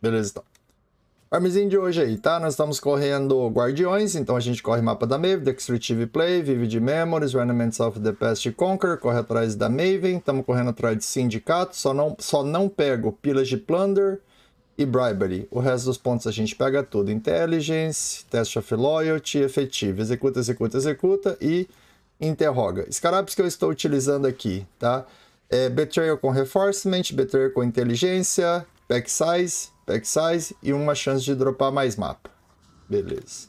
Beleza, então. Armezinho de hoje aí, tá? Nós estamos correndo Guardiões, então a gente corre mapa da Maven, Dexterity Play, Vivid Memories, Remnants of the Past Conquer, corre atrás da Maven, estamos correndo atrás de Sindicato, só não, só não pego Pillage Plunder e Bribery. O resto dos pontos a gente pega tudo. Intelligence, Test of Loyalty, Efetivo, executa, executa, executa e interroga. Scarabs que eu estou utilizando aqui, tá? É Betrayal com Reinforcement, Betrayal com Inteligência, Pack Size, pack size e uma chance de dropar mais mapa. Beleza.